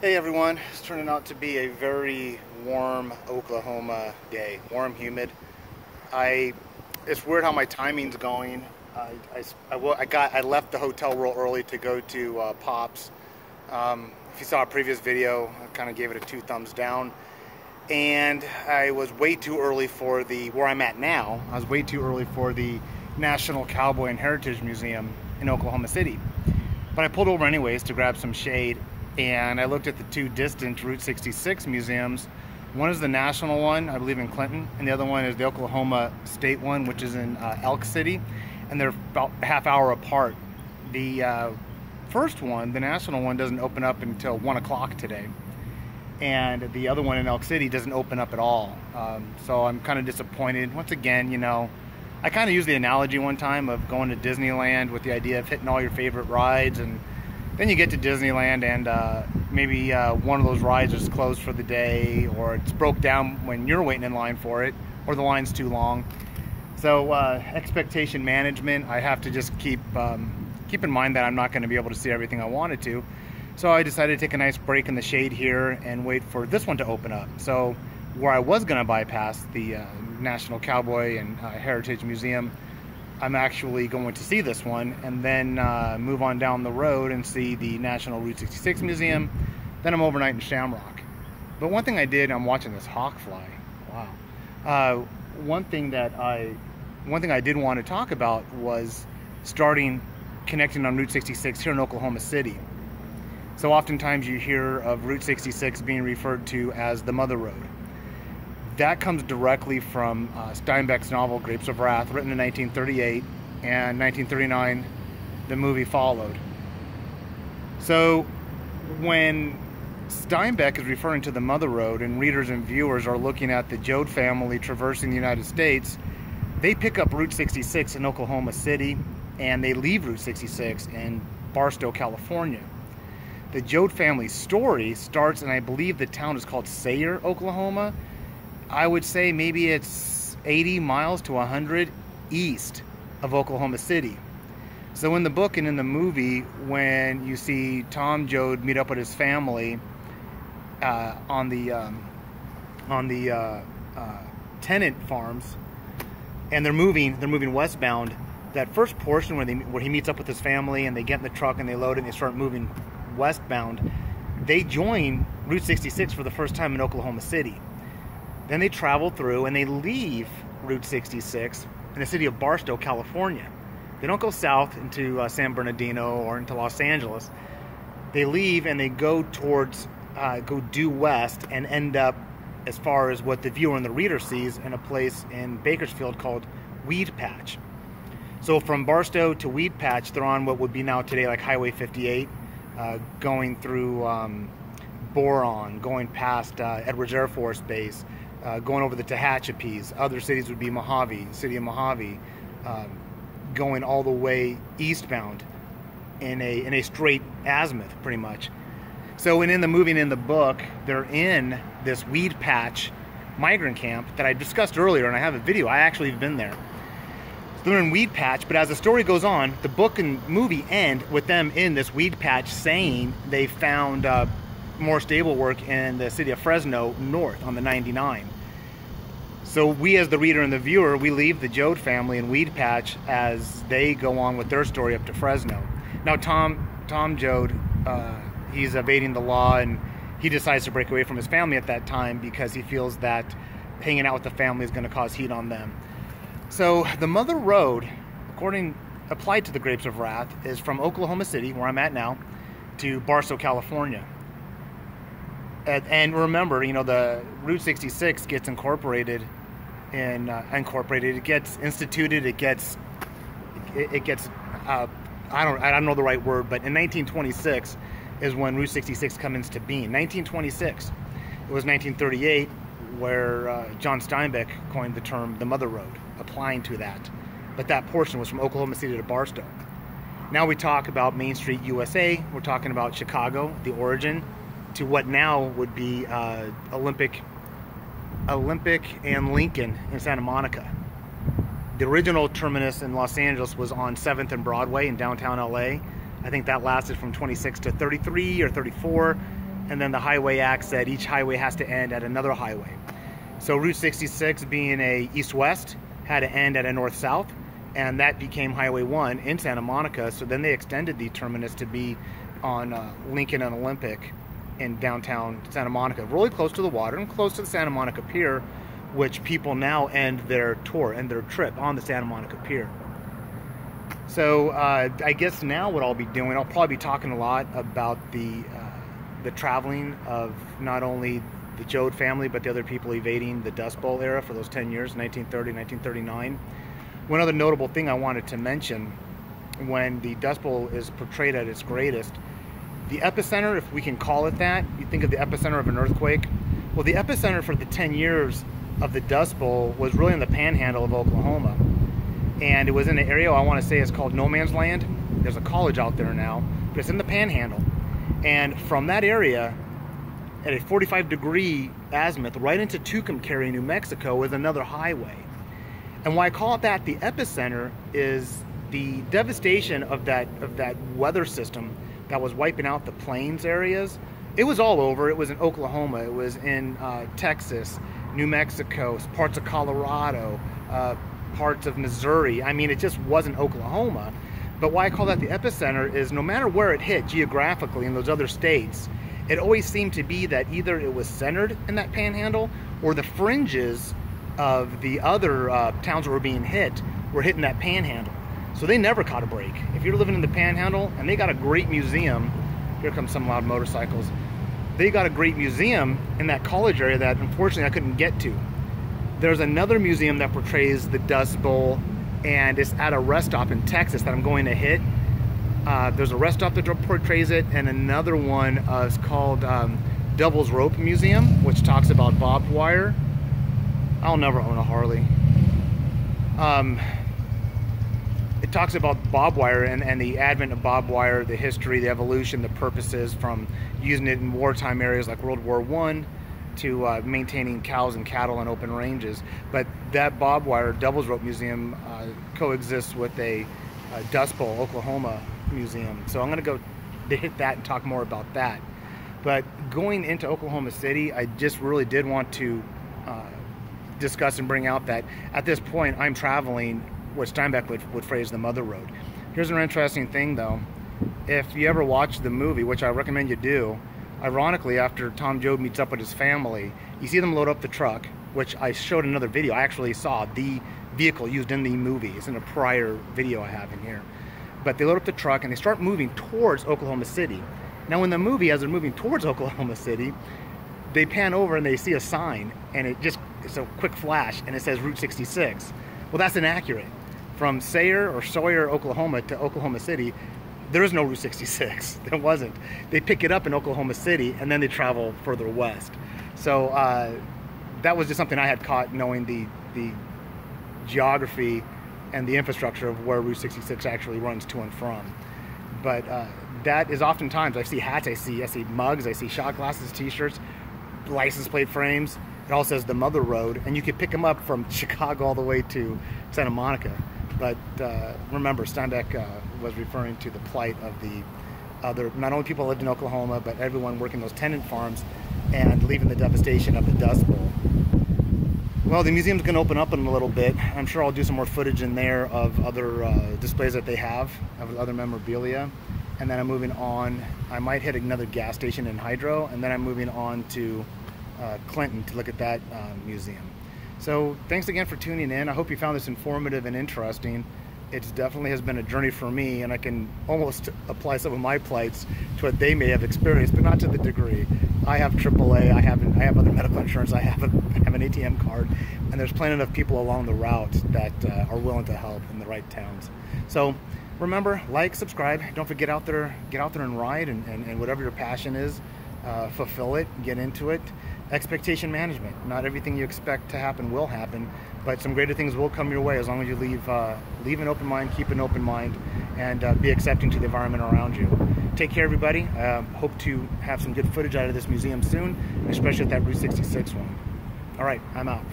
Hey everyone, it's turning out to be a very warm Oklahoma day. Warm, humid. I, it's weird how my timing's going. I, I, I, I got, I left the hotel real early to go to uh, Pops. Um, if you saw a previous video, I kind of gave it a two thumbs down. And I was way too early for the, where I'm at now, I was way too early for the National Cowboy and Heritage Museum in Oklahoma City. But I pulled over anyways to grab some shade and I looked at the two distant Route 66 museums. One is the national one, I believe in Clinton, and the other one is the Oklahoma State one, which is in uh, Elk City, and they're about half hour apart. The uh, first one, the national one, doesn't open up until 1 o'clock today. And the other one in Elk City doesn't open up at all. Um, so I'm kind of disappointed. Once again, you know, I kind of used the analogy one time of going to Disneyland with the idea of hitting all your favorite rides and then you get to Disneyland and uh, maybe uh, one of those rides is closed for the day or it's broke down when you're waiting in line for it or the line's too long. So uh, expectation management, I have to just keep um, keep in mind that I'm not going to be able to see everything I wanted to. So I decided to take a nice break in the shade here and wait for this one to open up. So where I was going to bypass the uh, National Cowboy and uh, Heritage Museum, I'm actually going to see this one and then uh, move on down the road and see the National Route 66 Museum. Then I'm overnight in Shamrock. But one thing I did, I'm watching this hawk fly. Wow. Uh, one thing that I, one thing I did want to talk about was starting connecting on Route 66 here in Oklahoma City. So oftentimes you hear of Route 66 being referred to as the Mother Road that comes directly from uh, Steinbeck's novel Grapes of Wrath, written in 1938, and 1939, the movie followed. So when Steinbeck is referring to the Mother Road and readers and viewers are looking at the Joad family traversing the United States, they pick up Route 66 in Oklahoma City and they leave Route 66 in Barstow, California. The Joad family story starts, and I believe the town is called Sayre, Oklahoma, I would say maybe it's 80 miles to 100 east of Oklahoma City. So in the book and in the movie, when you see Tom Joad meet up with his family uh, on the um, on the uh, uh, tenant farms, and they're moving, they're moving westbound. That first portion where they where he meets up with his family and they get in the truck and they load it and they start moving westbound, they join Route 66 for the first time in Oklahoma City. Then they travel through and they leave Route 66 in the city of Barstow, California. They don't go south into uh, San Bernardino or into Los Angeles. They leave and they go towards, uh, go due west and end up as far as what the viewer and the reader sees in a place in Bakersfield called Weed Patch. So from Barstow to Weed Patch, they're on what would be now today like Highway 58, uh, going through um, Boron, going past uh, Edwards Air Force Base, uh, going over the Tehachapi's. Other cities would be Mojave, city of Mojave, um, going all the way eastbound in a in a straight azimuth, pretty much. So, and in the movie and in the book, they're in this weed patch migrant camp that I discussed earlier, and I have a video. I actually have been there. They're in weed patch, but as the story goes on, the book and movie end with them in this weed patch saying they found uh, more stable work in the city of Fresno north on the 99. So we as the reader and the viewer, we leave the Joad family in Weed Patch as they go on with their story up to Fresno. Now Tom Tom Joad, uh, he's evading the law and he decides to break away from his family at that time because he feels that hanging out with the family is going to cause heat on them. So the Mother Road, according applied to the Grapes of Wrath, is from Oklahoma City, where I'm at now, to Barstow, California and remember, you know, the Route 66 gets incorporated and uh, incorporated. It gets instituted. It gets it, it gets uh, I don't I don't know the right word, but in 1926 is when Route 66 comes into being. 1926. It was 1938 where uh, John Steinbeck coined the term the Mother Road, applying to that. But that portion was from Oklahoma City to Barstow. Now we talk about Main Street, USA. We're talking about Chicago, the origin to what now would be uh, Olympic, Olympic and Lincoln in Santa Monica. The original terminus in Los Angeles was on 7th and Broadway in downtown LA. I think that lasted from 26 to 33 or 34. and then the Highway Act said each highway has to end at another highway. So Route 66 being a east-west had to end at a north-south, and that became Highway 1 in Santa Monica. So then they extended the terminus to be on uh, Lincoln and Olympic in downtown Santa Monica, really close to the water and close to the Santa Monica Pier, which people now end their tour and their trip on the Santa Monica Pier. So uh, I guess now what I'll be doing, I'll probably be talking a lot about the uh, the traveling of not only the Joad family, but the other people evading the Dust Bowl era for those 10 years, 1930, 1939. One other notable thing I wanted to mention when the Dust Bowl is portrayed at its greatest, the epicenter, if we can call it that, you think of the epicenter of an earthquake. Well, the epicenter for the 10 years of the Dust Bowl was really in the panhandle of Oklahoma. And it was in an area I want to say is called No Man's Land. There's a college out there now, but it's in the panhandle. And from that area, at a 45 degree azimuth, right into Tucumcari, New Mexico, is another highway. And why I call it that, the epicenter, is the devastation of that of that weather system that was wiping out the plains areas. It was all over. It was in Oklahoma. It was in uh, Texas, New Mexico, parts of Colorado, uh, parts of Missouri. I mean, it just wasn't Oklahoma. But why I call that the epicenter is no matter where it hit geographically in those other states, it always seemed to be that either it was centered in that panhandle or the fringes of the other uh, towns that were being hit were hitting that panhandle. So they never caught a break. If you're living in the panhandle and they got a great museum, here comes some loud motorcycles, they got a great museum in that college area that unfortunately I couldn't get to. There's another museum that portrays the Dust Bowl and it's at a rest stop in Texas that I'm going to hit. Uh, there's a rest stop that portrays it, and another one uh, is called um, Devil's Rope Museum, which talks about barbed wire. I'll never own a Harley. Um, it talks about barbed wire and, and the advent of barbed wire, the history, the evolution, the purposes from using it in wartime areas like World War One to uh, maintaining cows and cattle in open ranges. But that barbed wire Devil's Rope Museum uh, coexists with a, a, Dust Bowl, Oklahoma museum. So I'm going to go to hit that and talk more about that. But going into Oklahoma City, I just really did want to uh, discuss and bring out that at this point I'm traveling what Steinbeck would, would phrase the mother road. Here's an interesting thing though. If you ever watch the movie, which I recommend you do, ironically, after Tom Joad meets up with his family, you see them load up the truck, which I showed another video. I actually saw the vehicle used in the movie. It's in a prior video I have in here. But they load up the truck and they start moving towards Oklahoma City. Now in the movie, as they're moving towards Oklahoma City, they pan over and they see a sign and it just, it's a quick flash and it says Route 66. Well, that's inaccurate. From Sayre or Sawyer, Oklahoma to Oklahoma City, there is no Route 66. There wasn't. They pick it up in Oklahoma City and then they travel further west. So uh, that was just something I had caught knowing the the geography and the infrastructure of where Route 66 actually runs to and from. But uh, that is oftentimes I see hats, I see I see mugs, I see shot glasses, T-shirts, license plate frames. It all says the Mother Road, and you could pick them up from Chicago all the way to Santa Monica. But uh, remember, Steinbeck uh, was referring to the plight of the other, not only people lived in Oklahoma, but everyone working those tenant farms and leaving the devastation of the Dust Bowl. Well, the museum's going to open up in a little bit. I'm sure I'll do some more footage in there of other uh, displays that they have, of other memorabilia. And then I'm moving on. I might hit another gas station in Hydro, and then I'm moving on to uh, Clinton to look at that uh, museum. So thanks again for tuning in. I hope you found this informative and interesting. It definitely has been a journey for me, and I can almost apply some of my plights to what they may have experienced, but not to the degree. I have AAA, I have I have other medical insurance, I have, a, I have an ATM card, and there's plenty of people along the route that uh, are willing to help in the right towns. So remember, like, subscribe. Don't forget out there, get out there and ride, and, and, and whatever your passion is, uh, fulfill it, get into it expectation management. Not everything you expect to happen will happen, but some greater things will come your way as long as you leave uh, leave an open mind, keep an open mind, and uh, be accepting to the environment around you. Take care, everybody. Uh, hope to have some good footage out of this museum soon, especially at that Route 66 one. All right, I'm out.